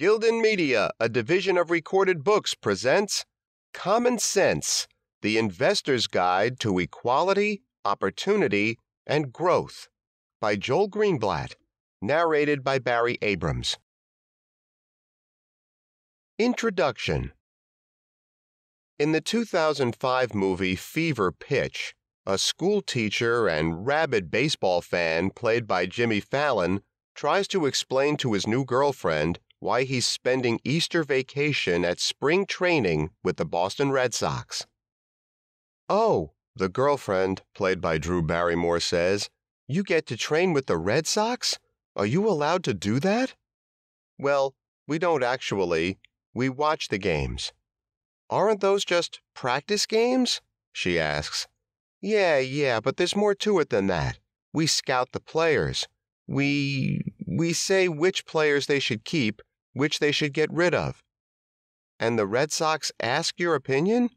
Gildan Media, a division of recorded books, presents Common Sense The Investor's Guide to Equality, Opportunity, and Growth by Joel Greenblatt, narrated by Barry Abrams. Introduction In the 2005 movie Fever Pitch, a school teacher and rabid baseball fan played by Jimmy Fallon tries to explain to his new girlfriend why he's spending Easter vacation at spring training with the Boston Red Sox. Oh, the girlfriend, played by Drew Barrymore, says, You get to train with the Red Sox? Are you allowed to do that? Well, we don't actually. We watch the games. Aren't those just practice games? She asks. Yeah, yeah, but there's more to it than that. We scout the players. We we say which players they should keep which they should get rid of. And the Red Sox ask your opinion?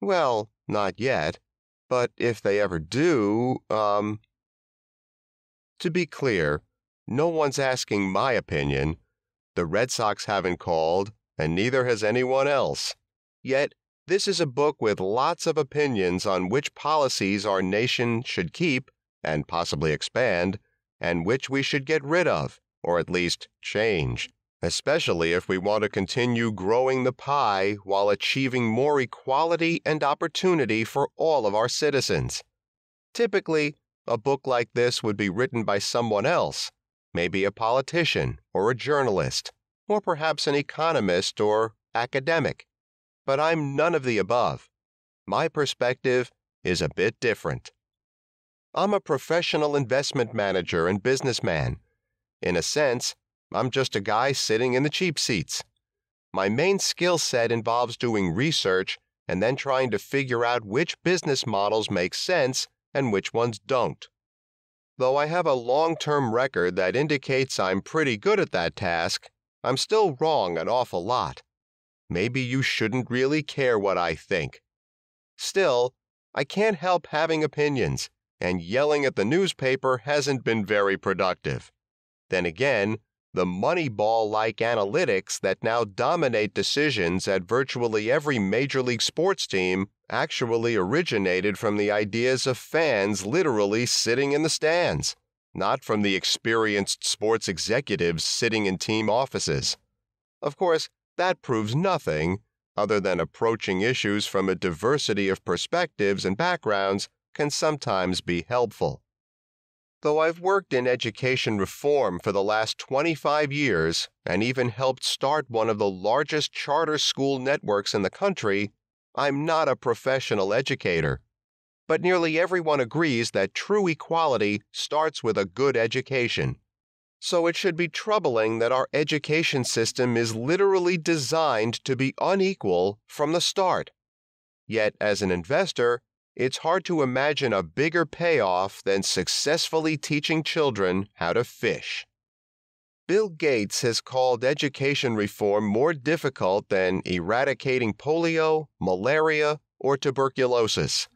Well, not yet. But if they ever do, um. To be clear, no one's asking my opinion. The Red Sox haven't called, and neither has anyone else. Yet, this is a book with lots of opinions on which policies our nation should keep, and possibly expand, and which we should get rid of, or at least change especially if we want to continue growing the pie while achieving more equality and opportunity for all of our citizens. Typically, a book like this would be written by someone else, maybe a politician or a journalist, or perhaps an economist or academic. But I'm none of the above. My perspective is a bit different. I'm a professional investment manager and businessman. In a sense, I'm just a guy sitting in the cheap seats. My main skill set involves doing research and then trying to figure out which business models make sense and which ones don't. Though I have a long term record that indicates I'm pretty good at that task, I'm still wrong an awful lot. Maybe you shouldn't really care what I think. Still, I can't help having opinions, and yelling at the newspaper hasn't been very productive. Then again, the Moneyball like analytics that now dominate decisions at virtually every Major League sports team actually originated from the ideas of fans literally sitting in the stands, not from the experienced sports executives sitting in team offices. Of course, that proves nothing other than approaching issues from a diversity of perspectives and backgrounds can sometimes be helpful. Though I've worked in education reform for the last 25 years and even helped start one of the largest charter school networks in the country, I'm not a professional educator. But nearly everyone agrees that true equality starts with a good education. So it should be troubling that our education system is literally designed to be unequal from the start. Yet, as an investor, it's hard to imagine a bigger payoff than successfully teaching children how to fish. Bill Gates has called education reform more difficult than eradicating polio, malaria, or tuberculosis.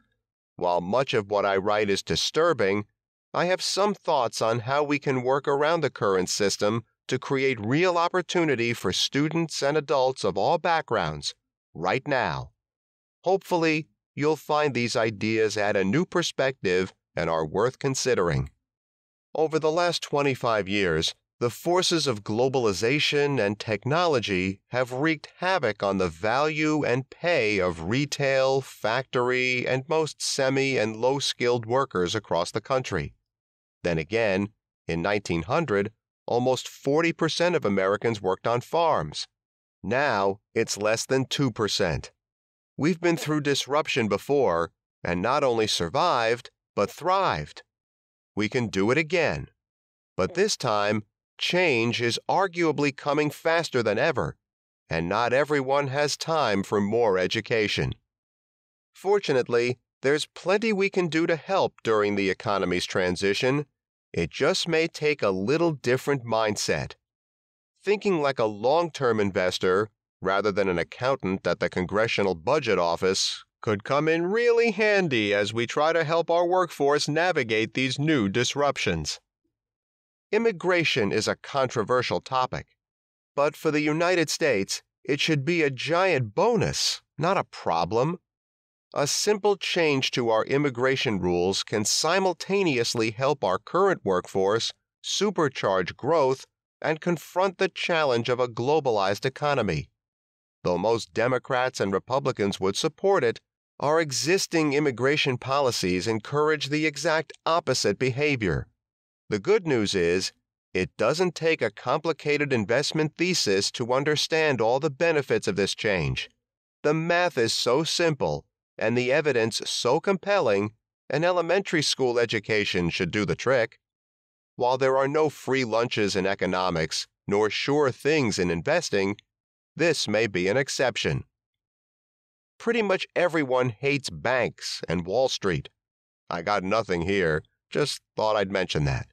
While much of what I write is disturbing, I have some thoughts on how we can work around the current system to create real opportunity for students and adults of all backgrounds, right now. Hopefully, you'll find these ideas add a new perspective and are worth considering. Over the last 25 years, the forces of globalization and technology have wreaked havoc on the value and pay of retail, factory, and most semi and low skilled workers across the country. Then again, in 1900, almost 40% of Americans worked on farms. Now it's less than 2%. We've been through disruption before and not only survived, but thrived. We can do it again. But this time, change is arguably coming faster than ever, and not everyone has time for more education. Fortunately, there's plenty we can do to help during the economy's transition. It just may take a little different mindset. Thinking like a long term investor rather than an accountant at the Congressional Budget Office, could come in really handy as we try to help our workforce navigate these new disruptions. Immigration is a controversial topic. But for the United States, it should be a giant bonus, not a problem. A simple change to our immigration rules can simultaneously help our current workforce supercharge growth and confront the challenge of a globalized economy. Though most Democrats and Republicans would support it, our existing immigration policies encourage the exact opposite behavior. The good news is, it doesn't take a complicated investment thesis to understand all the benefits of this change. The math is so simple and the evidence so compelling, an elementary school education should do the trick. While there are no free lunches in economics, nor sure things in investing, this may be an exception. Pretty much everyone hates banks and Wall Street. I got nothing here, just thought I'd mention that.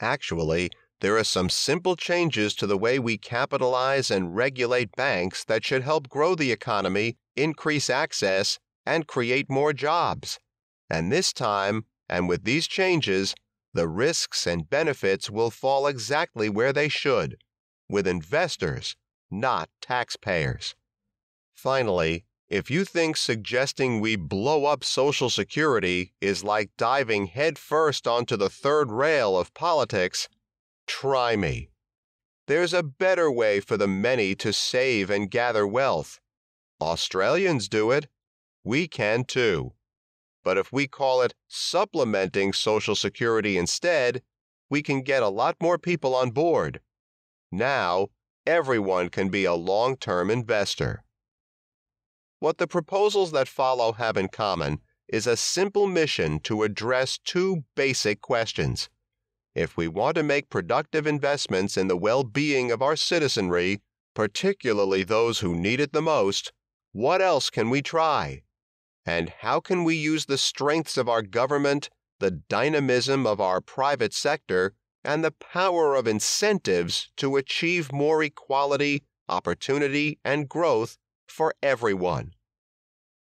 Actually, there are some simple changes to the way we capitalize and regulate banks that should help grow the economy, increase access, and create more jobs. And this time, and with these changes, the risks and benefits will fall exactly where they should with investors, not taxpayers. Finally, if you think suggesting we blow up Social Security is like diving headfirst onto the third rail of politics, try me. There's a better way for the many to save and gather wealth. Australians do it. We can too. But if we call it supplementing Social Security instead, we can get a lot more people on board. Now, everyone can be a long term investor. What the proposals that follow have in common is a simple mission to address two basic questions. If we want to make productive investments in the well being of our citizenry, particularly those who need it the most, what else can we try? And how can we use the strengths of our government, the dynamism of our private sector, and the power of incentives to achieve more equality, opportunity, and growth for everyone?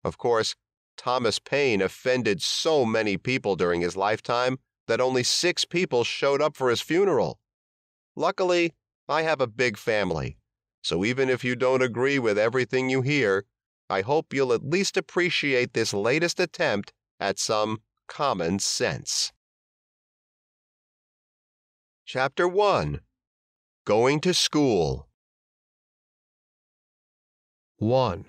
Of course, Thomas Paine offended so many people during his lifetime that only six people showed up for his funeral. Luckily, I have a big family, so even if you don't agree with everything you hear, I hope you'll at least appreciate this latest attempt at some common sense. Chapter 1 Going to School 1.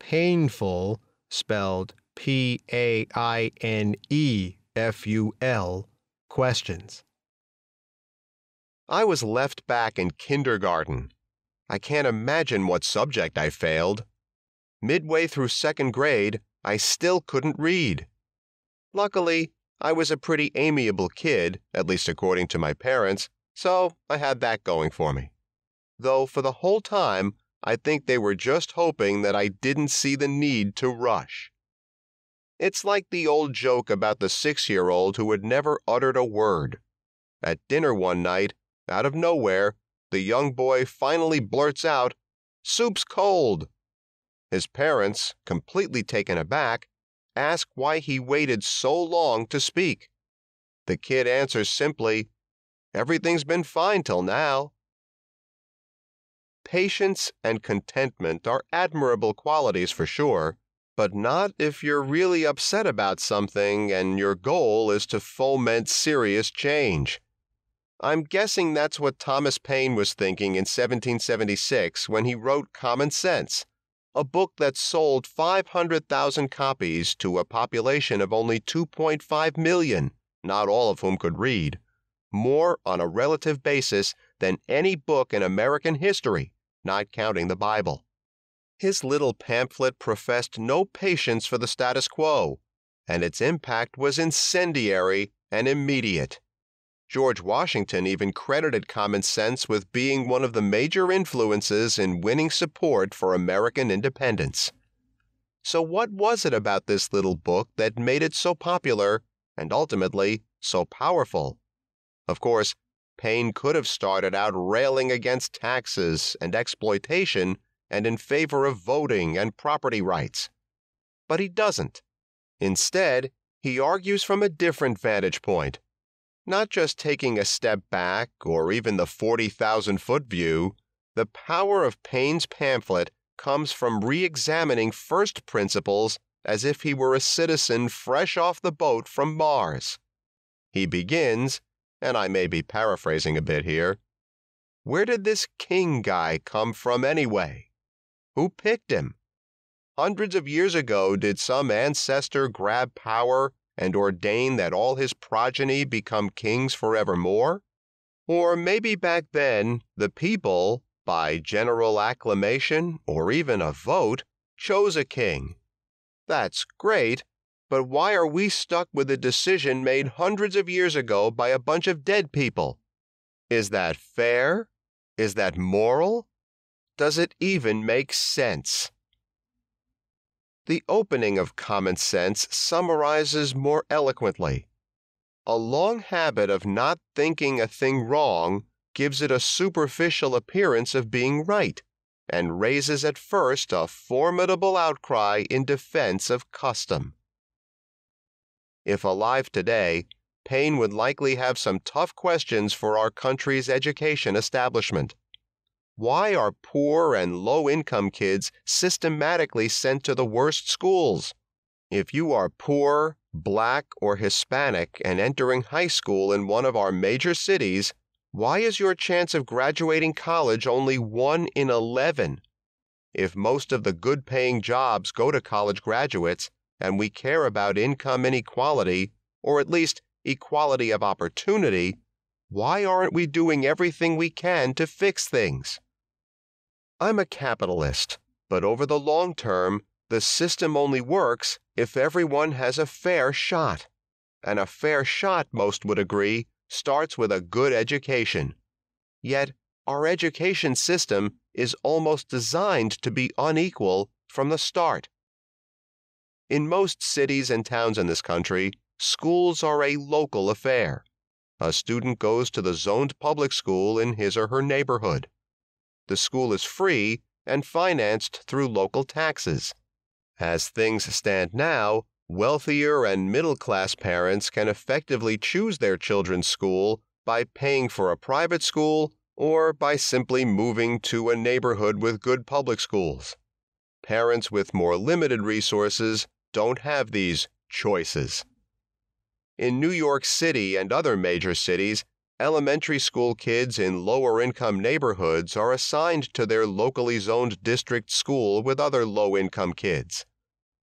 Painful, spelled P A I N E F U L, questions. I was left back in kindergarten. I can't imagine what subject I failed. Midway through second grade, I still couldn't read. Luckily, I was a pretty amiable kid, at least according to my parents, so I had that going for me. Though for the whole time, I think they were just hoping that I didn't see the need to rush. It's like the old joke about the six year old who had never uttered a word. At dinner one night, out of nowhere, the young boy finally blurts out, Soup's cold! His parents, completely taken aback, ask why he waited so long to speak. The kid answers simply, Everything's been fine till now. Patience and contentment are admirable qualities for sure, but not if you're really upset about something and your goal is to foment serious change. I'm guessing that's what Thomas Paine was thinking in 1776 when he wrote Common Sense a book that sold 500,000 copies to a population of only 2.5 million, not all of whom could read, more on a relative basis than any book in American history, not counting the Bible. His little pamphlet professed no patience for the status quo, and its impact was incendiary and immediate. George Washington even credited common sense with being one of the major influences in winning support for American independence. So, what was it about this little book that made it so popular and ultimately so powerful? Of course, Paine could have started out railing against taxes and exploitation and in favor of voting and property rights. But he doesn't. Instead, he argues from a different vantage point not just taking a step back or even the 40,000 foot view, The power of Paine's pamphlet comes from re examining first principles as if he were a citizen fresh off the boat from Mars. He begins, and I may be paraphrasing a bit here where did this king guy come from anyway? Who picked him? Hundreds of years ago, did some ancestor grab power and ordain that all his progeny become kings forevermore? Or maybe back then, the people, by general acclamation or even a vote, chose a king. That's great, but why are we stuck with a decision made hundreds of years ago by a bunch of dead people? Is that fair? Is that moral? Does it even make sense? The opening of Common Sense summarizes more eloquently. A long habit of not thinking a thing wrong gives it a superficial appearance of being right, and raises at first a formidable outcry in defense of custom. If alive today, Paine would likely have some tough questions for our country's education establishment. Why are poor and low income kids systematically sent to the worst schools? If you are poor, black, or Hispanic and entering high school in one of our major cities, why is your chance of graduating college only 1 in 11? If most of the good paying jobs go to college graduates, and we care about income inequality, or at least equality of opportunity, why aren't we doing everything we can to fix things? I'm a capitalist, but over the long term, the system only works if everyone has a fair shot. And a fair shot, most would agree, starts with a good education. Yet, our education system is almost designed to be unequal from the start. In most cities and towns in this country, schools are a local affair. A student goes to the zoned public school in his or her neighborhood. The school is free and financed through local taxes. As things stand now, wealthier and middle class parents can effectively choose their children's school by paying for a private school or by simply moving to a neighborhood with good public schools. Parents with more limited resources don't have these choices. In New York City and other major cities, elementary school kids in lower income neighborhoods are assigned to their locally zoned district school with other low income kids.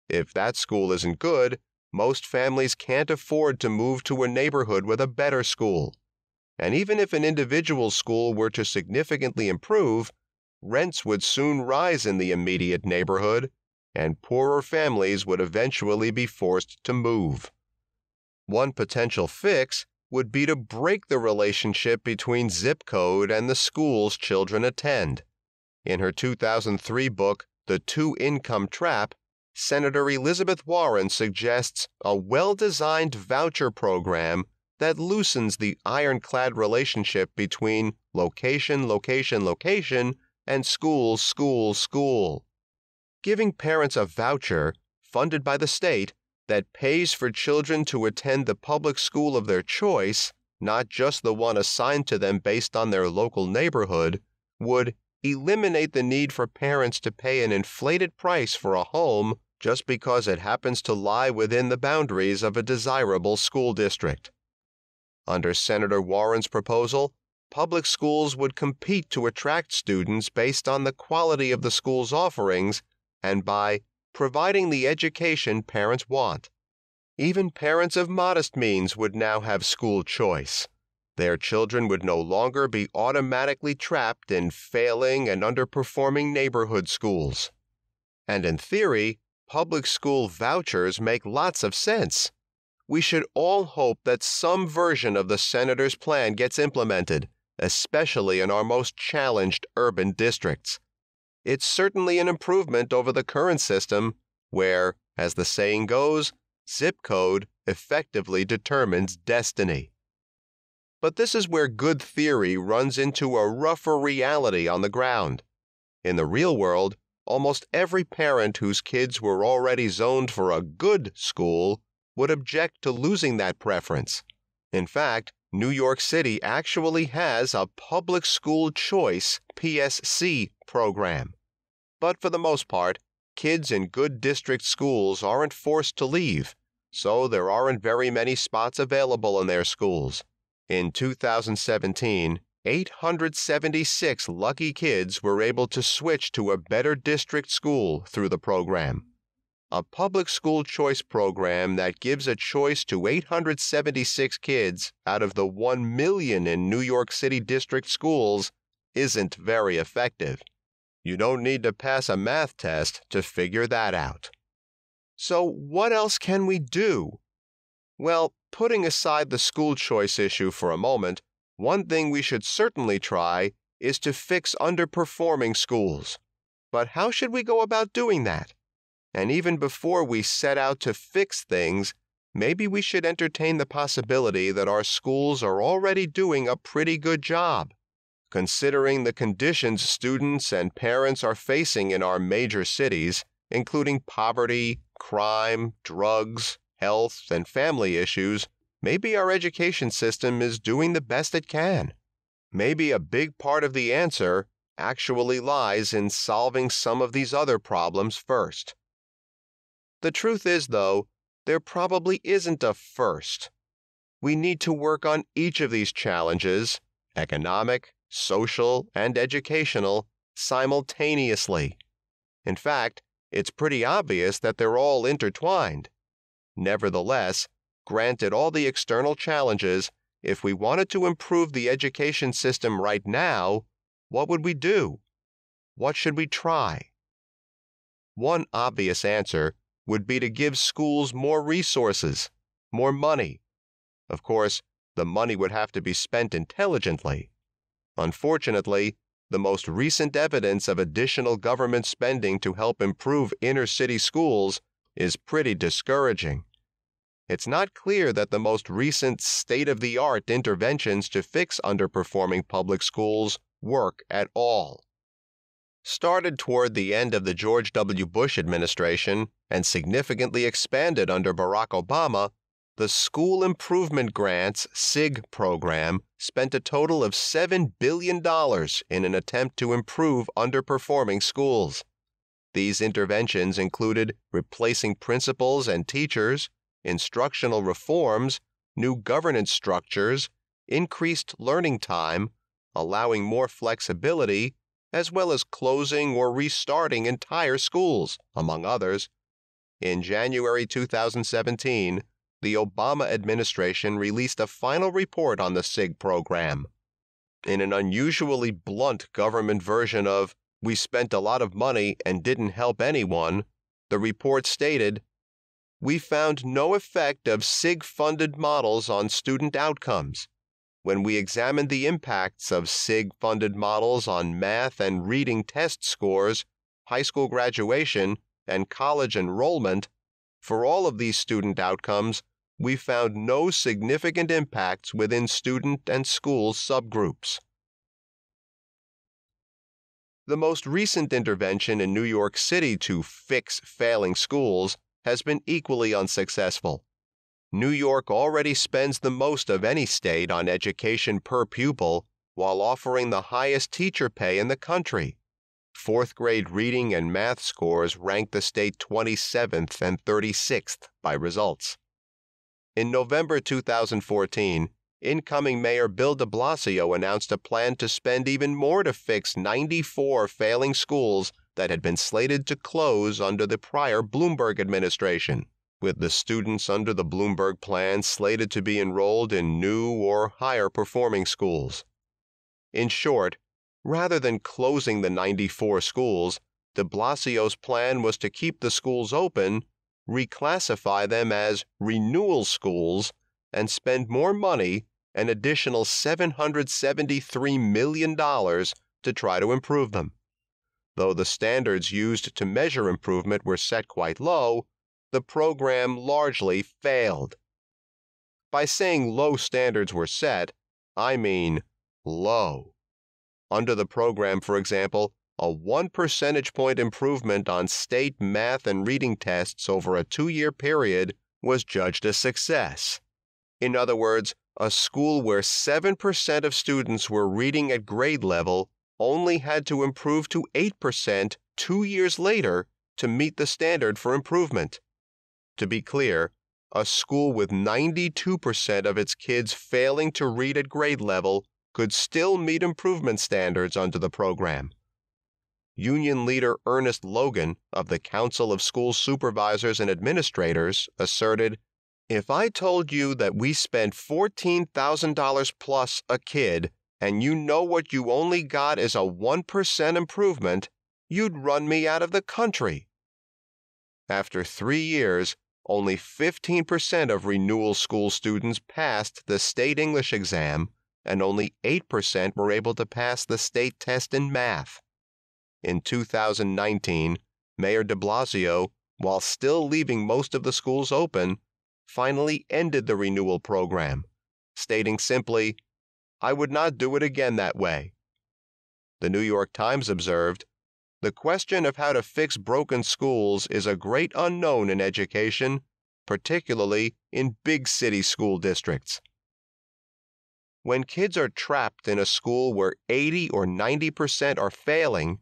If that school isn't good, most families can't afford to move to a neighborhood with a better school. And even if an individual school were to significantly improve, rents would soon rise in the immediate neighborhood, and poorer families would eventually be forced to move. One potential fix would be to break the relationship between zip code and the schools children attend. In her 2003 book, The Two Income Trap, Senator Elizabeth Warren suggests a well designed voucher program that loosens the ironclad relationship between location, location, location, and school, school, school. Giving parents a voucher, funded by the state, that pays for children to attend the public school of their choice, not just the one assigned to them based on their local neighborhood, would eliminate the need for parents to pay an inflated price for a home just because it happens to lie within the boundaries of a desirable school district. Under Senator Warren's proposal, public schools would compete to attract students based on the quality of the school's offerings and by providing the education parents want. Even parents of modest means would now have school choice. Their children would no longer be automatically trapped in failing and underperforming neighborhood schools. And in theory, public school vouchers make lots of sense. We should all hope that some version of the senator's plan gets implemented, especially in our most challenged urban districts. It's certainly an improvement over the current system, where, as the saying goes, zip code effectively determines destiny. But this is where good theory runs into a rougher reality on the ground. In the real world, almost every parent whose kids were already zoned for a good school would object to losing that preference. In fact, New York City actually has a public school choice PSC program. But for the most part, kids in good district schools aren't forced to leave, so there aren't very many spots available in their schools. In 2017, 876 lucky kids were able to switch to a better district school through the program a public school choice program that gives a choice to 876 kids out of the 1 million in New York City district schools isn't very effective. You don't need to pass a math test to figure that out. So, what else can we do? Well, putting aside the school choice issue for a moment, one thing we should certainly try is to fix underperforming schools. But how should we go about doing that? And even before we set out to fix things, maybe we should entertain the possibility that our schools are already doing a pretty good job. Considering the conditions students and parents are facing in our major cities, including poverty, crime, drugs, health, and family issues, maybe our education system is doing the best it can. Maybe a big part of the answer actually lies in solving some of these other problems first. The truth is, though, there probably isn't a first. We need to work on each of these challenges economic, social, and educational simultaneously. In fact, it's pretty obvious that they're all intertwined. Nevertheless, granted all the external challenges, if we wanted to improve the education system right now, what would we do? What should we try? One obvious answer would be to give schools more resources, more money. Of course, the money would have to be spent intelligently. Unfortunately, the most recent evidence of additional government spending to help improve inner city schools is pretty discouraging. It's not clear that the most recent state of the art interventions to fix underperforming public schools work at all started toward the end of the George W. Bush administration and significantly expanded under Barack Obama, the School Improvement Grants SIG program spent a total of $7 billion in an attempt to improve underperforming schools. These interventions included replacing principals and teachers, instructional reforms, new governance structures, increased learning time, allowing more flexibility, as well as closing or restarting entire schools, among others. In January 2017, the Obama administration released a final report on the SIG program. In an unusually blunt government version of, We spent a lot of money and didn't help anyone, the report stated, We found no effect of SIG funded models on student outcomes when we examined the impacts of SIG funded models on math and reading test scores, high school graduation, and college enrollment, for all of these student outcomes, we found no significant impacts within student and school subgroups. The most recent intervention in New York City to fix failing schools has been equally unsuccessful. New York already spends the most of any state on education per pupil while offering the highest teacher pay in the country. Fourth grade reading and math scores rank the state 27th and 36th by results. In November 2014, incoming Mayor Bill de Blasio announced a plan to spend even more to fix 94 failing schools that had been slated to close under the prior Bloomberg administration with the students under the Bloomberg plan slated to be enrolled in new or higher performing schools. In short, rather than closing the 94 schools, de Blasio's plan was to keep the schools open, reclassify them as renewal schools, and spend more money, an additional $773 million, to try to improve them. Though the standards used to measure improvement were set quite low, the program largely failed. By saying low standards were set, I mean low. Under the program, for example, a 1 percentage point improvement on state math and reading tests over a two year period was judged a success. In other words, a school where 7% of students were reading at grade level only had to improve to 8% two years later to meet the standard for improvement. To be clear, a school with 92% of its kids failing to read at grade level could still meet improvement standards under the program. Union leader Ernest Logan of the Council of School Supervisors and Administrators asserted If I told you that we spent $14,000 plus a kid and you know what you only got is a 1% improvement, you'd run me out of the country. After three years, only 15% of renewal school students passed the state English exam, and only 8% were able to pass the state test in math. In 2019, Mayor de Blasio, while still leaving most of the schools open, finally ended the renewal program, stating simply, I would not do it again that way. The New York Times observed, the question of how to fix broken schools is a great unknown in education, particularly in big city school districts. When kids are trapped in a school where 80 or 90% are failing,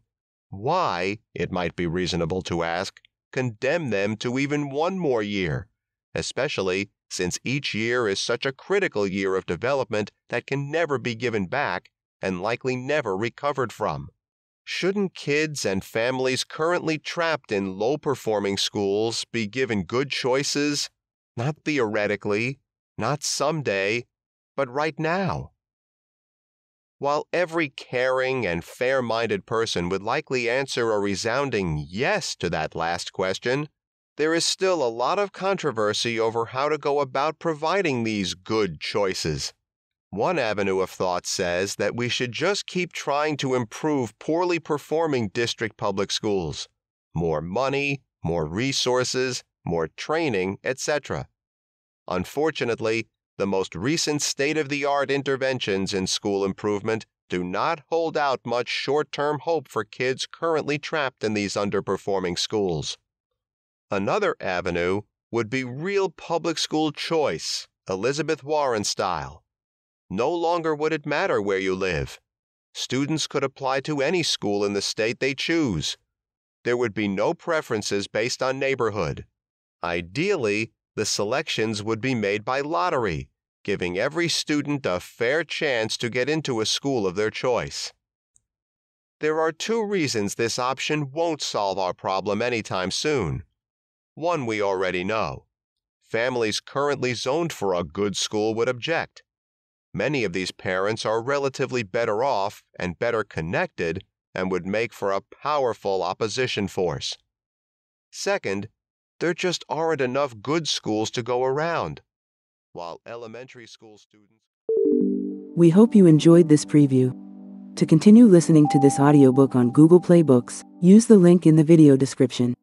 why, it might be reasonable to ask, condemn them to even one more year, especially since each year is such a critical year of development that can never be given back and likely never recovered from? Shouldn't kids and families currently trapped in low performing schools be given good choices, not theoretically, not someday, but right now? While every caring and fair minded person would likely answer a resounding yes to that last question, there is still a lot of controversy over how to go about providing these good choices. One avenue of thought says that we should just keep trying to improve poorly performing district public schools. More money, more resources, more training, etc. Unfortunately, the most recent state of the art interventions in school improvement do not hold out much short term hope for kids currently trapped in these underperforming schools. Another avenue would be real public school choice, Elizabeth Warren style. No longer would it matter where you live. Students could apply to any school in the state they choose. There would be no preferences based on neighborhood. Ideally, the selections would be made by lottery, giving every student a fair chance to get into a school of their choice. There are two reasons this option won't solve our problem anytime soon. One we already know. Families currently zoned for a good school would object. Many of these parents are relatively better off and better connected and would make for a powerful opposition force. Second, there just aren't enough good schools to go around. While elementary school students. We hope you enjoyed this preview. To continue listening to this audiobook on Google Play Books, use the link in the video description.